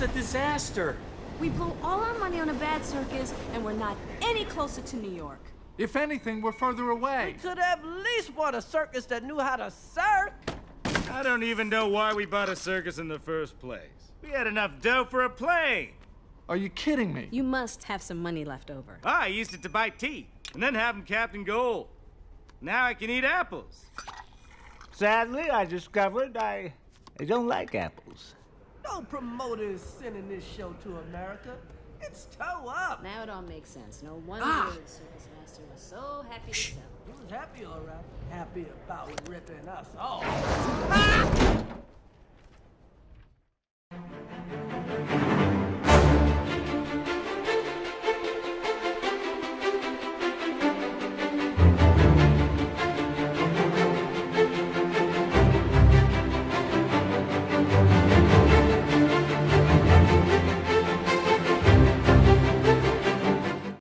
a disaster. We blew all our money on a bad circus, and we're not any closer to New York. If anything, we're further away. We could have at least bought a circus that knew how to circ. I don't even know why we bought a circus in the first place. We had enough dough for a plane. Are you kidding me? You must have some money left over. Ah, I used it to buy tea, and then have them capped in gold. Now I can eat apples. Sadly, I discovered I, I don't like apples. No promoter is sending this show to America. It's toe up. Now it all makes sense. No wonder Ah. the circus master was so happy to sell. He was happy, all right. Happy about ripping us off.